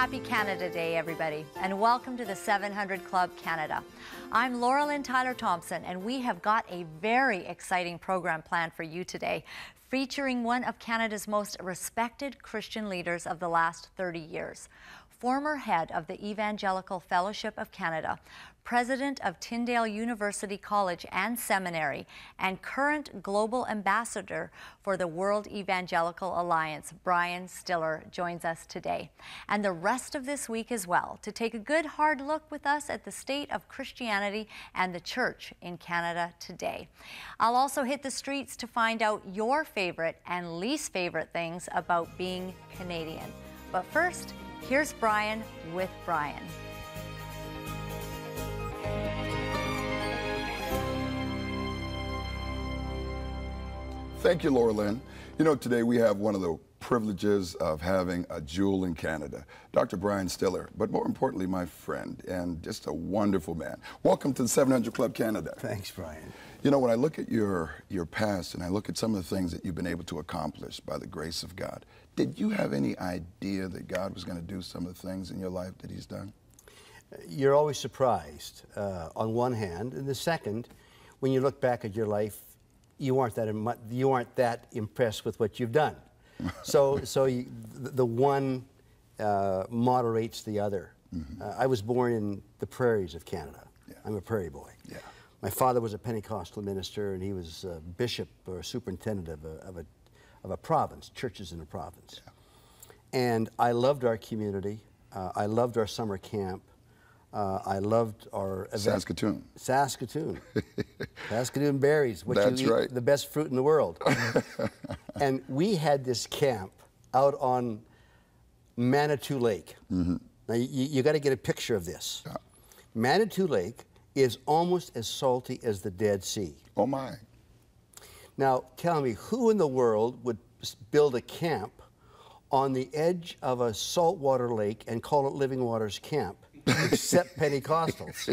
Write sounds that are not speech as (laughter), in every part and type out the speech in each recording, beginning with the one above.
Happy Canada Day, everybody, and welcome to the 700 Club Canada. I'm Laura Lynn Tyler Thompson, and we have got a very exciting program planned for you today, featuring one of Canada's most respected Christian leaders of the last 30 years former head of the Evangelical Fellowship of Canada, president of Tyndale University College and Seminary, and current global ambassador for the World Evangelical Alliance, Brian Stiller, joins us today. And the rest of this week as well, to take a good hard look with us at the state of Christianity and the church in Canada today. I'll also hit the streets to find out your favorite and least favorite things about being Canadian. But first, Here's Brian with Brian. Thank you, Laura Lynn. You know, today we have one of the privileges of having a jewel in Canada, Dr. Brian Stiller, but more importantly, my friend and just a wonderful man. Welcome to the 700 Club Canada. Thanks, Brian. You know, when I look at your, your past and I look at some of the things that you've been able to accomplish by the grace of God, did you have any idea that God was going to do some of the things in your life that He's done? You're always surprised, uh, on one hand, and the second, when you look back at your life, you aren't that you aren't that impressed with what you've done. (laughs) so, so you, the one uh, moderates the other. Mm-hmm. Uh, I was born in the prairies of Canada. Yeah. I'm a prairie boy. Yeah. My father was a Pentecostal minister, and he was a bishop or superintendent of a, of a of a province, churches in a province. Yeah. And I loved our community. Uh, I loved our summer camp. Uh, I loved our event. Saskatoon. Saskatoon. (laughs) Saskatoon berries, which That's you eat, right. the best fruit in the world. (laughs) and we had this camp out on Manitou Lake. Mm-hmm. Now, you, you got to get a picture of this. Yeah. Manitou Lake is almost as salty as the Dead Sea. Oh, my. Now, tell me, who in the world would build a camp on the edge of a saltwater lake and call it Living Waters Camp? Except Pentecostals.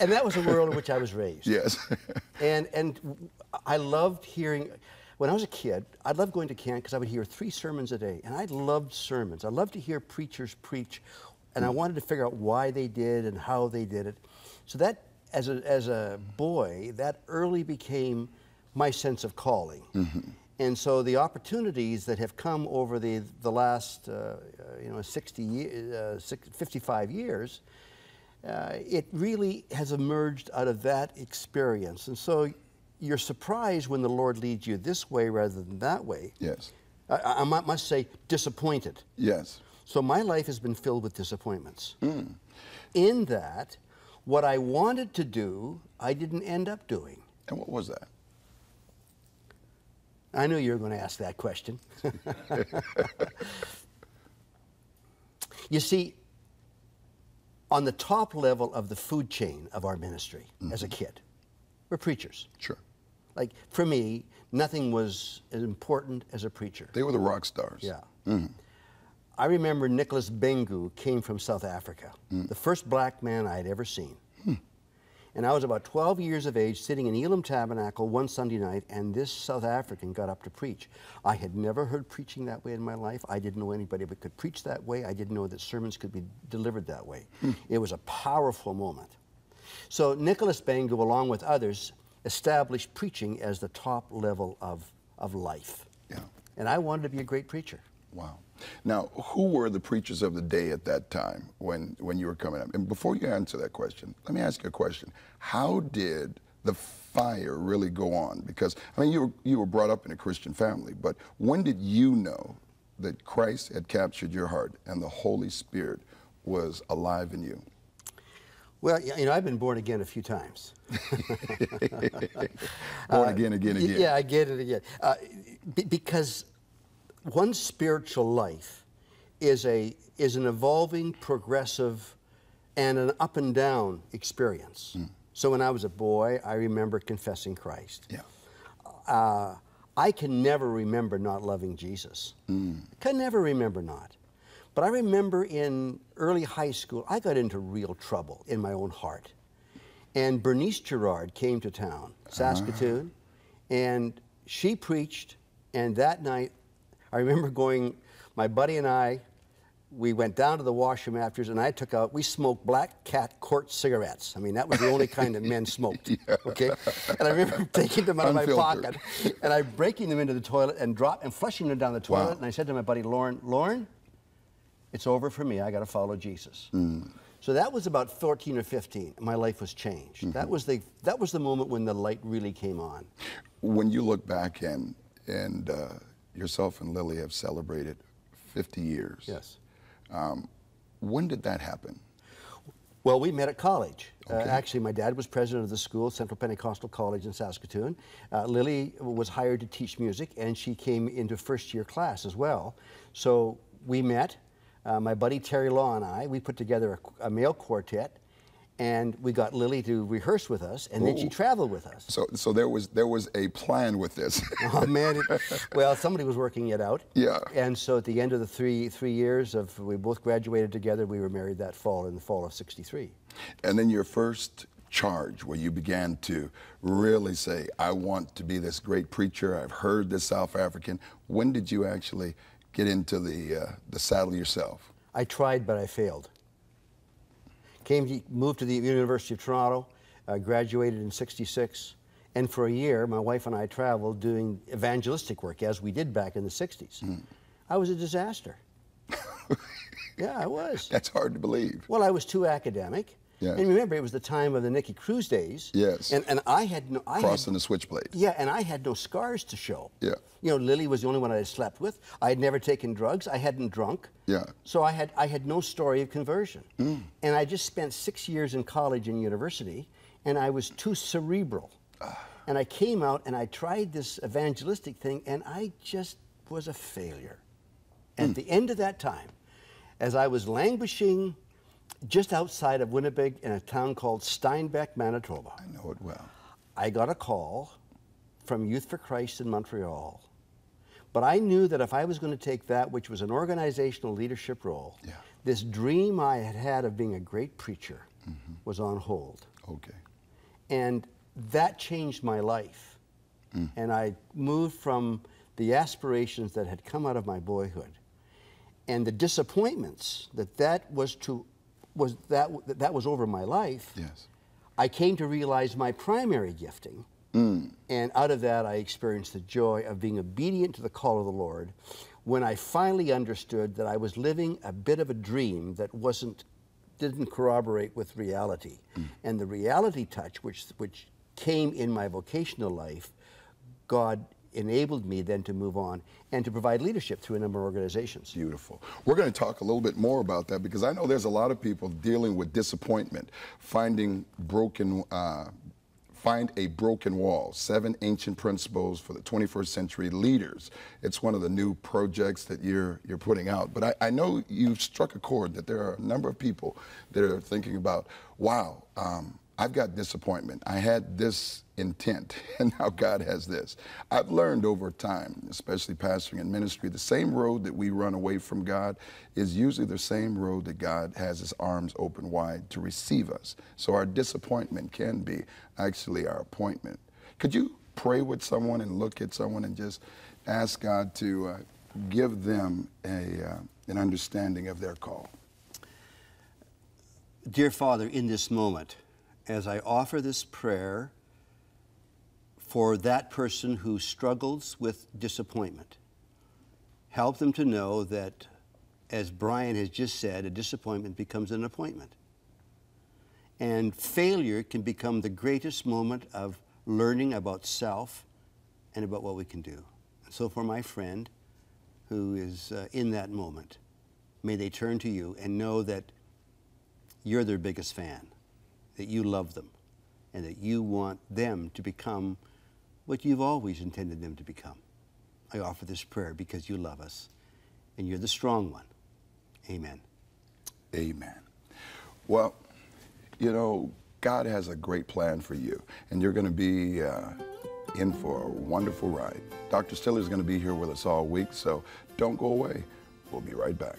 and that was the world in which I was raised. Yes. and and I loved hearing when I was a kid, I loved going to camp because I would hear three sermons a day. And I loved sermons. I loved to hear preachers preach. And I wanted to figure out why they did and how they did it. So that as a, as a boy, that early became my sense of calling. Mm-hmm. And so the opportunities that have come over the, the last, uh, you know, 60, uh, 55 years, uh, it really has emerged out of that experience. And so you're surprised when the Lord leads you this way rather than that way. Yes. I, I must say, disappointed. Yes. So my life has been filled with disappointments. Mm. In that, what I wanted to do, I didn't end up doing. And what was that? I knew you were going to ask that question. (laughs) you see, on the top level of the food chain of our ministry mm-hmm. as a kid, we're preachers. Sure. Like, for me, nothing was as important as a preacher. They were the rock stars. Yeah. Mm-hmm. I remember Nicholas Bhengu came from South Africa, mm. the first black man I had ever seen. Hmm. And I was about 12 years of age, sitting in Elim Tabernacle one Sunday night, and this South African got up to preach. I had never heard preaching that way in my life. I didn't know anybody that could preach that way. I didn't know that sermons could be delivered that way. Hmm. It was a powerful moment. So Nicholas Bhengu, along with others, established preaching as the top level of, of life. Yeah. And I wanted to be a great preacher. Wow. Now, who were the preachers of the day at that time when, when you were coming up? And before you answer that question, let me ask you a question. How did the fire really go on? Because, I mean, you were, you were brought up in a Christian family, but when did you know that Christ had captured your heart and the Holy Spirit was alive in you? Well, you know, I've been born again a few times. (laughs) born again, again, (laughs) again. Yeah, I get it again. Uh, because one's spiritual life is a is an evolving, progressive, and an up and down experience. Mm. So when I was a boy, I remember confessing Christ. Yeah. Uh, I can never remember not loving Jesus. Mm. I can never remember not. But I remember in early high school, I got into real trouble in my own heart. And Bernice Gerard came to town, Saskatoon, uh. and she preached, and that night I remember going, my buddy and I, we went down to the washroom afterwards, and I took out, we smoked Black Cat Court cigarettes. I mean, that was the only kind that men smoked, (laughs) okay? And I remember (laughs) taking them out of my pocket, and I breaking them into the toilet and drop and flushing them down the toilet. Wow. And I said to my buddy Lauren, Lauren, it's over for me. I got to follow Jesus. Mm. So that was about 14 or 15. My life was changed. Mm-hmm. That was the that was the moment when the light really came on. When you look back and and uh, yourself and Lily have celebrated 50 years. Yes. Um, when did that happen? Well, we met at college. Uh, actually, my dad was president of the school, Central Pentecostal College in Saskatoon. Uh, Lily was hired to teach music, and she came into first year class as well. So we met. Uh, my buddy Terry Law and I, we put together a, a male quartet, and we got Lily to rehearse with us, and then she traveled with us. So so there was there was a plan with this. (laughs) Oh man! It, well, somebody was working it out. Yeah. And so at the end of the three three years of we both graduated together, we were married that fall in the fall of '63. and then your first charge where you began to really say, I want to be this great preacher. I've heard this South African. When did you actually get into the uh, the saddle yourself? I tried, but I failed. Came to, moved to the University of Toronto, uh, graduated in '66, and for a year, my wife and I traveled doing evangelistic work as we did back in the '60s. Hmm. I was a disaster. (laughs) yeah, I was. That's hard to believe. Well, I was too academic. Yes. And remember, it was the time of the Nicky Cruz days. Yes. And, and I had no. I had- Cross and the Switchblade. Yeah, and I had no scars to show. Yeah. You know, Lily was the only one I had slept with. I had never taken drugs. I hadn't drunk. Yeah. So I had I had no story of conversion. Mm. And I just spent six years in college and university, and I was too cerebral. Ah. And I came out and I tried this evangelistic thing, and I just was a failure. And At mm. the end of that time, as I was languishing just outside of Winnipeg in a town called Steinbach, Manitoba, I know it well. I got a call from Youth for Christ in Montreal. But I knew that if I was going to take that, which was an organizational leadership role, Yeah. this dream I had had of being a great preacher Mm-hmm. was on hold. Okay. And that changed my life. And I moved from the aspirations that had come out of my boyhood and the disappointments that that was to was that that, was over my life. Yes. I came to realize my primary gifting. Mm. And out of that, I experienced the joy of being obedient to the call of the Lord when I finally understood that I was living a bit of a dream that wasn't, didn't corroborate with reality. Mm. And the reality touch, which, which came in my vocational life, God enabled me then to move on and to provide leadership through a number of organizations. Beautiful. We're going to talk a little bit more about that because I know there's a lot of people dealing with disappointment, finding broken, uh, find a broken wall. Seven ancient principles for the 21st century leaders. It's one of the new projects that you're you're putting out. But I, I know you've struck a chord that there are a number of people that are thinking about, wow. Um, I've got disappointment. I had this intent, (laughs) and now God has this. I've learned over time, especially pastoring and ministry, the same road that we run away from God is usually the same road that God has his arms open wide to receive us. So our disappointment can be actually our appointment. Could you pray with someone and look at someone and just ask God to uh, give them a, uh, an understanding of their call? Dear Father, in this moment, as I offer this prayer for that person who struggles with disappointment, help them to know that, as Brian has just said, a disappointment becomes an appointment. And failure can become the greatest moment of learning about self and about what we can do. So, for my friend who is uh, in that moment, may they turn to you and know that you're their biggest fan, that you love them, and that you want them to become what you've always intended them to become. I offer this prayer because you love us, and you're the strong one. Amen. Amen. Well, you know, God has a great plan for you, and you're going to be uh, in for a wonderful ride. Dr. Stiller is going to be here with us all week, so don't go away. We'll be right back.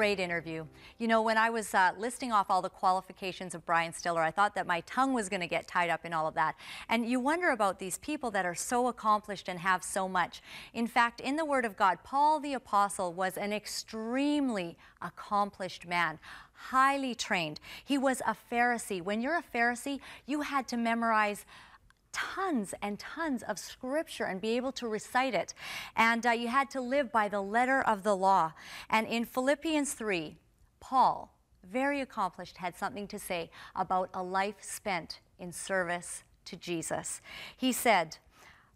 Great interview. You know, when I was uh, listing off all the qualifications of Brian Stiller, I thought that my tongue was going to get tied up in all of that. And you wonder about these people that are so accomplished and have so much. In fact, in the Word of God, Paul the Apostle was an extremely accomplished man highly trained. He was a Pharisee. When you're a Pharisee, you had to memorize tons and tons of scripture and be able to recite it. And uh, you had to live by the letter of the law. And in Philippians 3, Paul, very accomplished, had something to say about a life spent in service to Jesus. He said,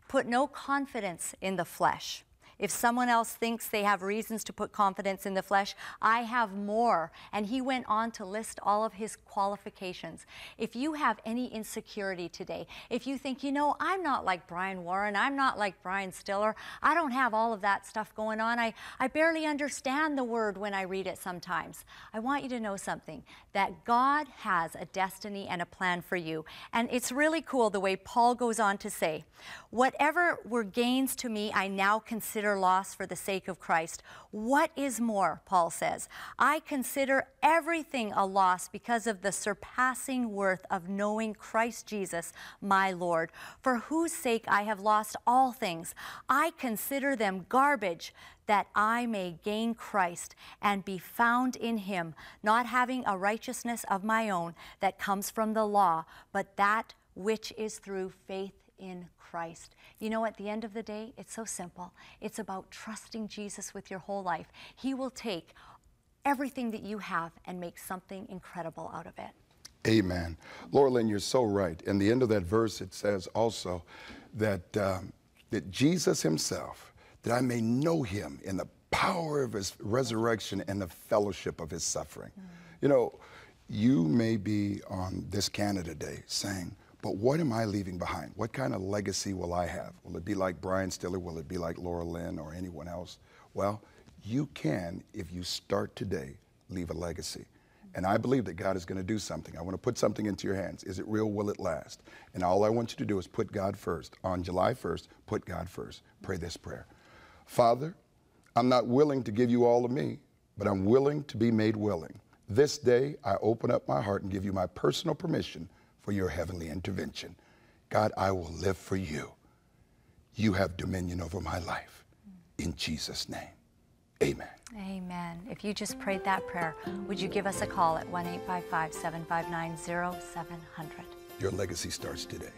Put no confidence in the flesh if someone else thinks they have reasons to put confidence in the flesh, I have more. And he went on to list all of his qualifications. If you have any insecurity today, if you think, you know, I'm not like Brian Warren, I'm not like Brian Stiller, I don't have all of that stuff going on, I, I barely understand the word when I read it sometimes. I want you to know something that God has a destiny and a plan for you. And it's really cool the way Paul goes on to say, Whatever were gains to me, I now consider loss for the sake of Christ. What is more, Paul says, I consider everything a loss because of the surpassing worth of knowing Christ Jesus, my Lord, for whose sake I have lost all things. I consider them garbage that I may gain Christ and be found in him, not having a righteousness of my own that comes from the law, but that which is through faith in Christ. You know, at the end of the day, it's so simple. It's about trusting Jesus with your whole life. He will take everything that you have and make something incredible out of it. Amen. Laura Lynn, you're so right. In the end of that verse, it says also that, um, that Jesus himself, that I may know him in the power of his resurrection and the fellowship of his suffering. Mm. You know, you may be on this Canada Day saying, but what am I leaving behind? What kind of legacy will I have? Will it be like Brian Stiller? Will it be like Laura Lynn or anyone else? Well, you can, if you start today, leave a legacy. And I believe that God is going to do something. I want to put something into your hands. Is it real? Will it last? And all I want you to do is put God first. On July 1st, put God first. Pray this prayer Father, I'm not willing to give you all of me, but I'm willing to be made willing. This day, I open up my heart and give you my personal permission for your heavenly intervention. God, I will live for you. You have dominion over my life. In Jesus' name, amen. Amen. If you just prayed that prayer, would you give us a call at 1 855 759 0700? Your legacy starts today.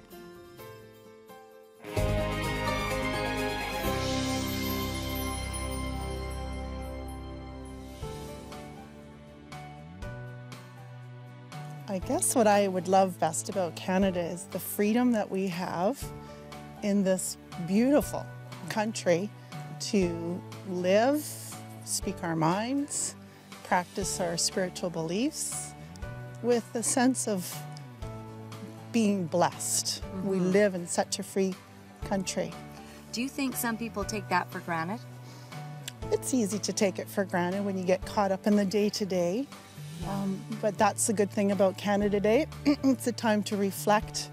I guess what I would love best about Canada is the freedom that we have in this beautiful country to live, speak our minds, practice our spiritual beliefs with a sense of being blessed. Mm-hmm. We live in such a free country. Do you think some people take that for granted? It's easy to take it for granted when you get caught up in the day to day. Um, but that's the good thing about Canada Day. (clears throat) it's a time to reflect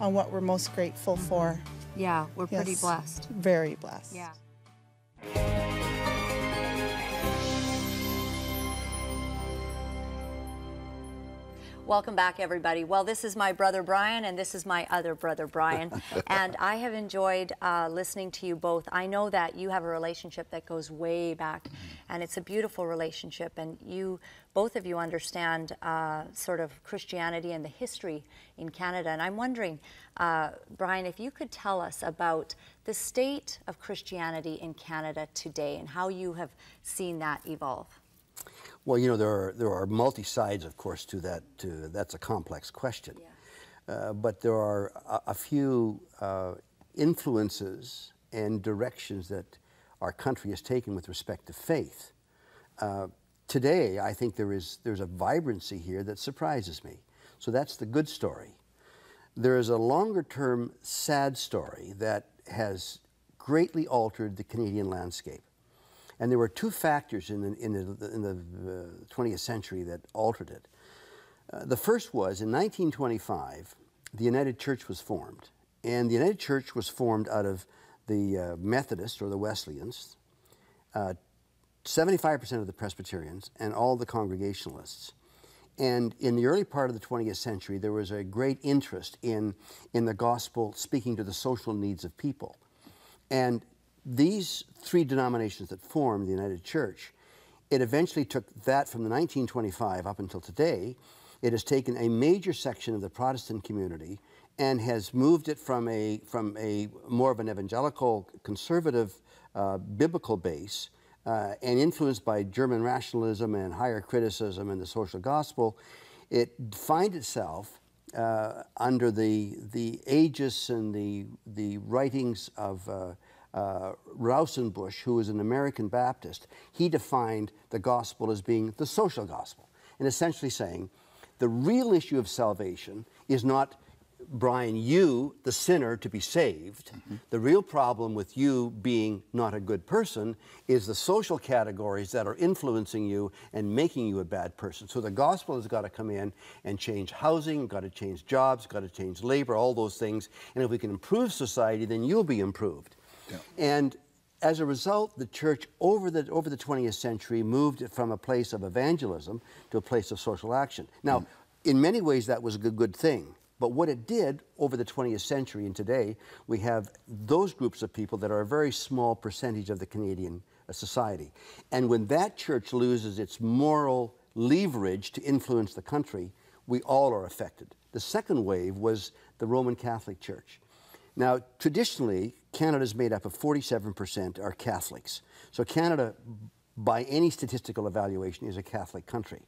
on what we're most grateful mm-hmm. for. Yeah, we're yes, pretty blessed. Very blessed. Yeah. Welcome back, everybody. Well, this is my brother Brian, and this is my other brother Brian. (laughs) and I have enjoyed uh, listening to you both. I know that you have a relationship that goes way back, and it's a beautiful relationship. And you, both of you, understand uh, sort of Christianity and the history in Canada. And I'm wondering, uh, Brian, if you could tell us about the state of Christianity in Canada today and how you have seen that evolve. Well, you know, there are, there are multi sides, of course, to that. To, that's a complex question. Yeah. Uh, but there are a, a few uh, influences and directions that our country has taken with respect to faith. Uh, today, I think there is there's a vibrancy here that surprises me. So that's the good story. There is a longer term sad story that has greatly altered the Canadian landscape. And there were two factors in the, in the, in the uh, 20th century that altered it. Uh, the first was in 1925, the United Church was formed. And the United Church was formed out of the uh, Methodists or the Wesleyans, uh, 75% of the Presbyterians and all the Congregationalists. And in the early part of the 20th century, there was a great interest in, in the gospel speaking to the social needs of people. And these three denominations that formed the United Church, it eventually took that from the 1925 up until today. It has taken a major section of the Protestant community and has moved it from a, from a more of an evangelical conservative uh, biblical base uh, and influenced by German rationalism and higher criticism and the social gospel, it finds itself uh, under the, the aegis and the, the writings of uh, Rauschenbusch, who was an American Baptist. He defined the gospel as being the social gospel, and essentially saying the real issue of salvation is not Brian, you, the sinner, to be saved. Mm-hmm. The real problem with you being not a good person is the social categories that are influencing you and making you a bad person. So the gospel has got to come in and change housing, got to change jobs, got to change labor, all those things. And if we can improve society, then you'll be improved. Yeah. And as a result, the church over the, over the 20th century moved from a place of evangelism to a place of social action. Now, mm. in many ways, that was a good, good thing but what it did over the 20th century and today, we have those groups of people that are a very small percentage of the Canadian uh, society. And when that church loses its moral leverage to influence the country, we all are affected. The second wave was the Roman Catholic Church. Now, traditionally, Canada is made up of 47% are Catholics. So Canada, by any statistical evaluation, is a Catholic country.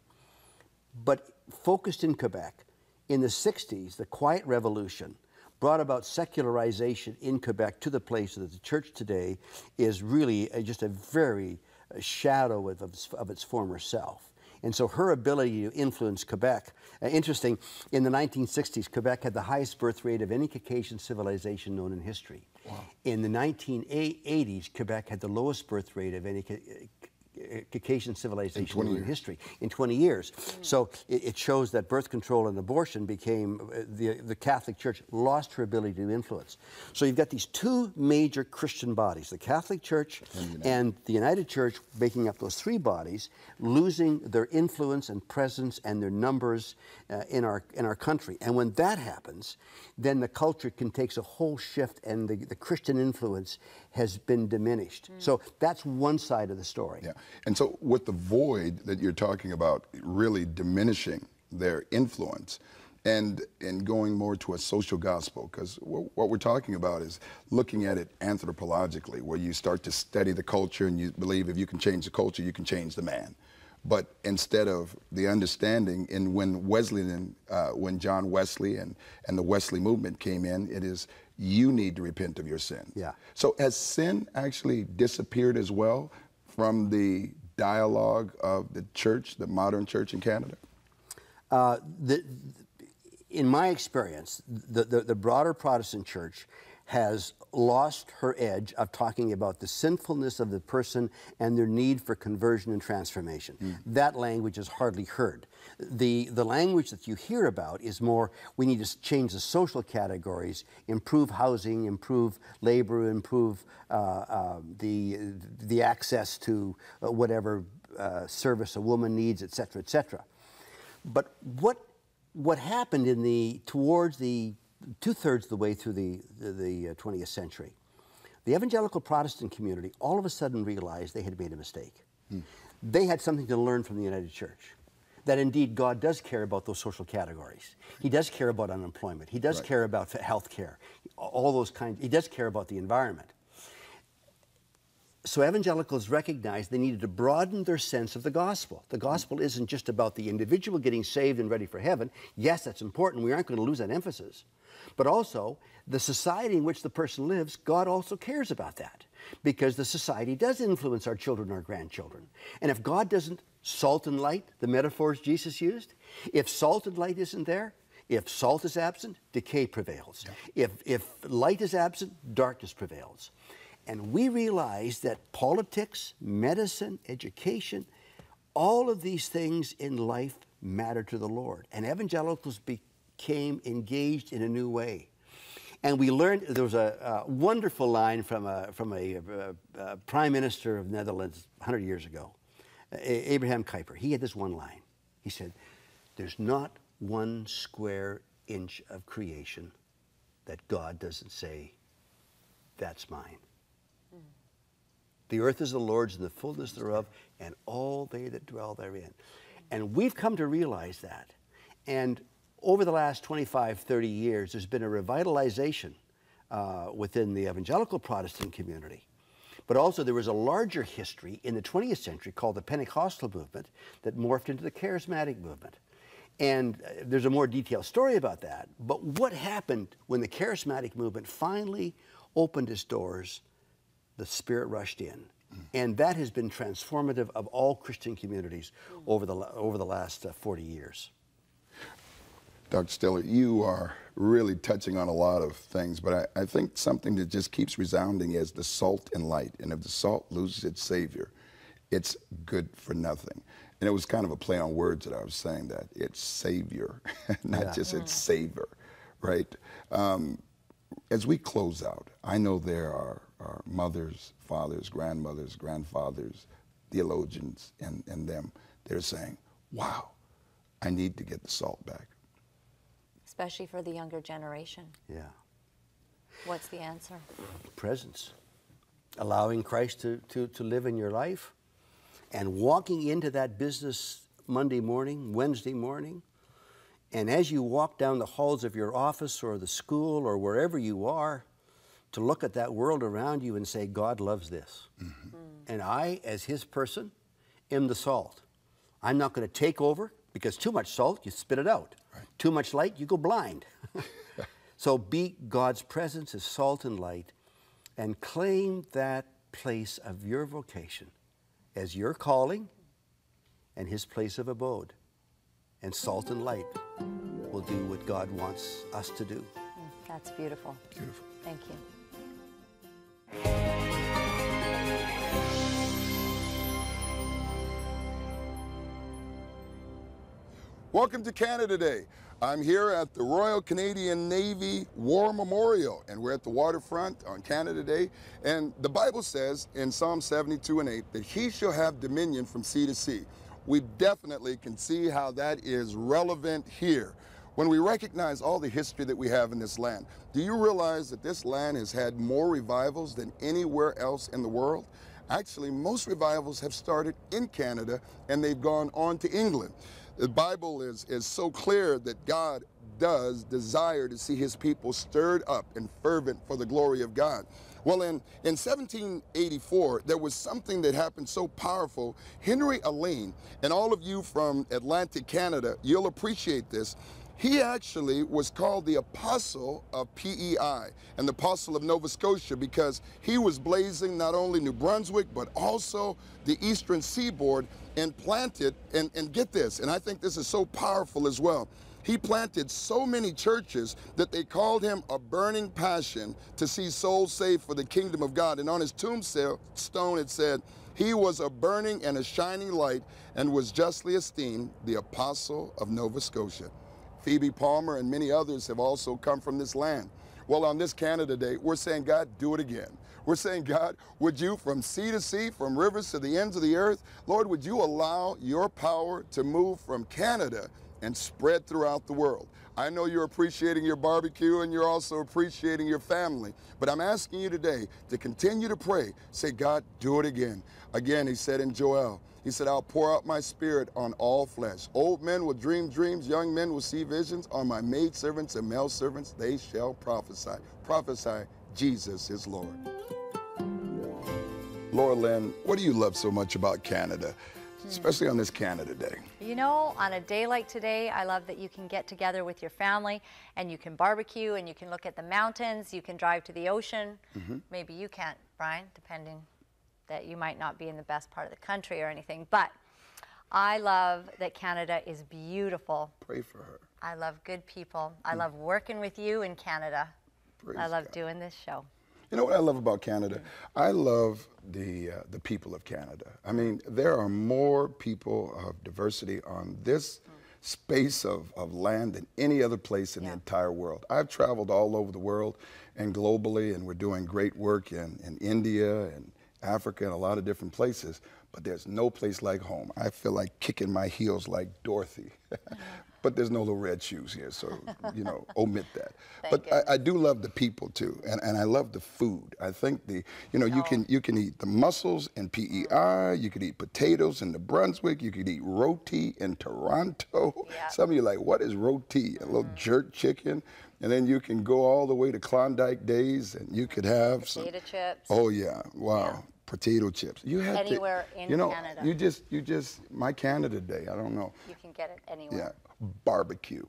But focused in Quebec, in the 60s, the Quiet Revolution brought about secularization in Quebec to the place that the church today is really just a very uh, shadow of, of its former self. And so her ability to influence Quebec, uh, interesting, in the 1960s, Quebec had the highest birth rate of any Caucasian civilization known in history. Wow. In the 1980s, Quebec had the lowest birth rate of any Caucasian civilization in, in history in 20 years. Mm. So it, it, shows that birth control and abortion became, uh, the, the Catholic Church lost her ability to influence. So you've got these two major Christian bodies, the Catholic Church and, and the United Church making up those three bodies, losing their influence and presence and their numbers uh, in, our, in our country. And when that happens, then the culture can take a whole shift and the, the Christian influence has been diminished. Mm. So that's one side of the story. Yeah. And so with the void that you're talking about really diminishing their influence and and going more to a social gospel because what we're talking about is looking at it anthropologically where you start to study the culture and you believe if you can change the culture you can change the man but instead of the understanding in when Wesleyan, uh, when John Wesley and, and the Wesley movement came in, it is you need to repent of your sin. Yeah. So has sin actually disappeared as well from the dialogue of the church, the modern church in Canada? Uh, the, in my experience, the, the, the broader Protestant church has lost her edge of talking about the sinfulness of the person and their need for conversion and transformation. Mm. That language is hardly heard. The, the language that you hear about is more we need to change the social categories, improve housing, improve labor, improve uh, uh, the, the access to uh, whatever uh, service a woman needs, et cetera, et cetera. But what, what happened in the, towards the two thirds of the way through the, the, the 20th uh, century, the evangelical Protestant community all of a sudden realized they had made a mistake. Hmm. They had something to learn from the United Church. That indeed God does care about those social categories. He does care about unemployment. He does right. care about health care. All those kinds. He does care about the environment. So evangelicals recognized they needed to broaden their sense of the gospel. The gospel isn't just about the individual getting saved and ready for heaven. Yes, that's important. We aren't going to lose that emphasis. But also, the society in which the person lives, God also cares about that because the society does influence our children and our grandchildren. And if God doesn't salt and light, the metaphors Jesus used, if salt and light isn't there, if salt is absent, decay prevails. Yeah. If, if light is absent, darkness prevails. And we realize that politics, medicine, education, all of these things in life matter to the Lord. And evangelicals became engaged in a new way. And we learned there was a, a wonderful line from a, from a, a, a prime minister of Netherlands 100 years ago, Abraham Kuyper. He had this one line. He said, There's not one square inch of creation that God doesn't say, That's mine. The earth is the Lord's and the fullness thereof, and all they that dwell therein. And we've come to realize that. And over the last 25, 30 years, there's been a revitalization uh, within the evangelical Protestant community. But also, there was a larger history in the 20th century called the Pentecostal movement that morphed into the charismatic movement. And uh, there's a more detailed story about that. But what happened when the charismatic movement finally opened its doors? The Spirit rushed in. And that has been transformative of all Christian communities over the, over the last uh, 40 years. Dr. Stiller, you are really touching on a lot of things, but I, I think something that just keeps resounding is the salt and light. And if the salt loses its savior, it's good for nothing. And it was kind of a play on words that I was saying that it's savior, (laughs) not Yeah. just its savor, right? Um, as we close out, I know there are, are mothers, fathers, grandmothers, grandfathers, theologians, and, and them. They're saying, wow, I need to get the salt back. Especially for the younger generation. Yeah. What's the answer? Presence. Allowing Christ to, to, to live in your life and walking into that business Monday morning, Wednesday morning. And as you walk down the halls of your office or the school or wherever you are, to look at that world around you and say, God loves this. Mm-hmm. And I, as His person, am the salt. I'm not going to take over because too much salt, you spit it out. Too much light, you go blind. (laughs) so be God's presence as salt and light and claim that place of your vocation as your calling and His place of abode. And salt and light will do what God wants us to do. That's beautiful. Beautiful. Thank you. Welcome to Canada Day. I'm here at the Royal Canadian Navy War Memorial, and we're at the waterfront on Canada Day. And the Bible says in Psalm 72 and 8 that he shall have dominion from sea to sea. We definitely can see how that is relevant here. When we recognize all the history that we have in this land, do you realize that this land has had more revivals than anywhere else in the world? Actually, most revivals have started in Canada and they've gone on to England. The Bible is, is so clear that God does desire to see his people stirred up and fervent for the glory of God. Well, in, in 1784, there was something that happened so powerful. Henry Alline, and all of you from Atlantic Canada, you'll appreciate this. He actually was called the apostle of PEI and the apostle of Nova Scotia because he was blazing not only New Brunswick, but also the eastern seaboard and planted, and, and get this, and I think this is so powerful as well. He planted so many churches that they called him a burning passion to see souls saved for the kingdom of God. And on his tombstone it said, he was a burning and a shining light and was justly esteemed the apostle of Nova Scotia. Phoebe Palmer and many others have also come from this land. Well, on this Canada Day, we're saying, God, do it again. We're saying, God, would you from sea to sea, from rivers to the ends of the earth, Lord, would you allow your power to move from Canada and spread throughout the world? I know you're appreciating your barbecue and you're also appreciating your family, but I'm asking you today to continue to pray. Say, God, do it again. Again, he said in Joel, he said, I'll pour out my spirit on all flesh. Old men will dream dreams, young men will see visions. On my maidservants and male servants, they shall prophesy. Prophesy, Jesus is Lord. Laura Lynn, what do you love so much about Canada, especially on this Canada Day? You know, on a day like today, I love that you can get together with your family and you can barbecue and you can look at the mountains, you can drive to the ocean. Mm-hmm. Maybe you can't, Brian, depending that you might not be in the best part of the country or anything. But I love that Canada is beautiful. Pray for her. I love good people. I mm. love working with you in Canada. Praise I love God. doing this show. You know what I love about Canada? I love the uh, the people of Canada. I mean, there are more people of diversity on this space of, of land than any other place in Yeah. the entire world. I've traveled all over the world and globally, and we're doing great work in, in India and Africa and a lot of different places, but there's no place like home. I feel like kicking my heels like Dorothy. (laughs) but there's no little red shoes here, so, (laughs) you know, omit that. but I, I do love the people too, and, and I love the food. I think the, you know, you oh. can you can eat the mussels in PEI, mm. you could eat potatoes in the Brunswick, you could eat roti in Toronto. Yeah. Some of you are like, what is roti? A little mm-hmm. jerk chicken. And then you can go all the way to Klondike Days, and you could have some. Potato chips. Oh yeah, wow, potato chips. You had Anywhere to, in you know, Canada. You just, you just, my Canada Day. I don't know. You can get it Yeah, anywhere. Barbecue,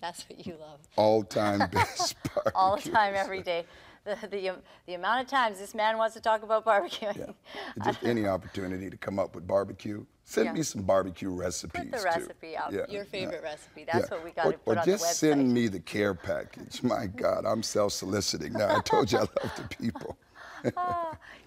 That's what you love. all-time (laughs) best barbecue. All the time, every day. The, the, um, the amount of times this man wants to talk about barbecuing. Yeah. (laughs) Just any opportunity to come up with barbecue. Send Yeah. me some barbecue recipes. Put the too. recipe out. Yeah, Your yeah. favorite recipe. That's Yeah. what we got Or- to put or on just the website. send me the care package. My God, I'm self-soliciting now. I told you I love the people. (laughs) (laughs)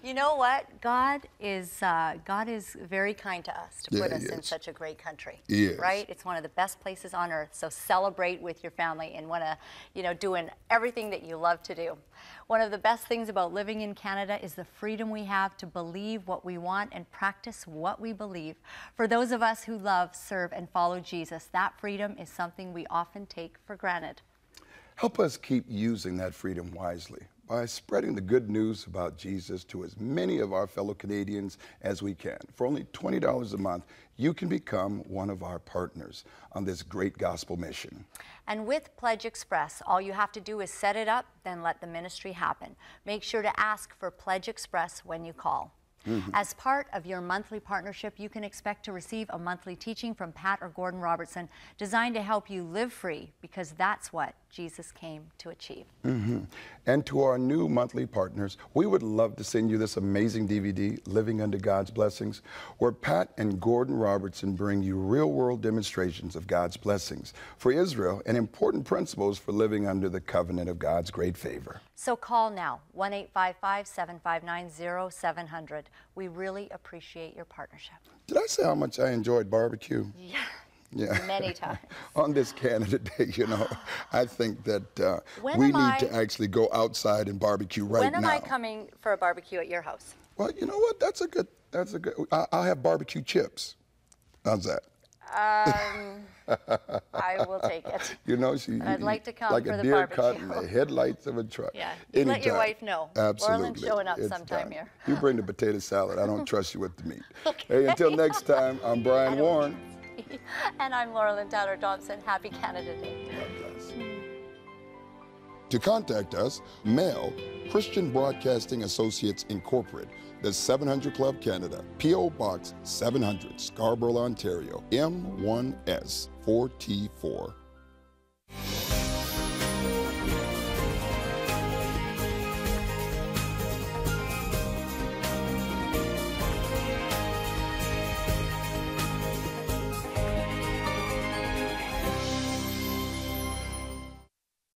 You know what? God is uh, God is very kind to us to Yeah, put us in such a great country. He is. Right? It's one of the best places on earth. So celebrate with your family and want to, you know, doing everything that you love to do. One of the best things about living in Canada is the freedom we have to believe what we want and practice what we believe. For those of us who love, serve, and follow Jesus, that freedom is something we often take for granted. Help us keep using that freedom wisely by spreading the good news about Jesus to as many of our fellow Canadians as we can. For only $20 a month, you can become one of our partners on this great gospel mission. And with Pledge Express, all you have to do is set it up, then let the ministry happen. Make sure to ask for Pledge Express when you call. Mm-hmm. As part of your monthly partnership, you can expect to receive a monthly teaching from Pat or Gordon Robertson designed to help you live free because that's what Jesus came to achieve. Mm-hmm. And to our new monthly partners, we would love to send you this amazing DVD, Living Under God's Blessings, where Pat and Gordon Robertson bring you real world demonstrations of God's blessings for Israel and important principles for living under the covenant of God's great favor. So call now 1 855 759 0700. We really appreciate your partnership. Did I say how much I enjoyed barbecue? Yeah. Yeah. Many (laughs) times. On this Canada (laughs) Day, you know, I think that uh, we need I- to actually go outside and barbecue right now. when am. I coming for a barbecue at your house? Well, you know what? That's a good. That's a good. I, I'll have barbecue chips. How's that? Um, I (laughs) will take it. You know, she. I'd like to come like for a the deer caught in barbecue. the headlights of a truck. Yeah, you let your wife know. Absolutely. Orland's showing up It's sometime here. You bring the potato salad. I don't trust you with the meat. Hey, until next time, I'm Brian Warren. (laughs) and I'm Laura Lynn Tyler Thompson. Happy Canada Day. God bless. To contact us, mail Christian Broadcasting Associates Incorporated, the 700 Club Canada, P.O. Box 700, Scarborough, Ontario, M1S 4T4.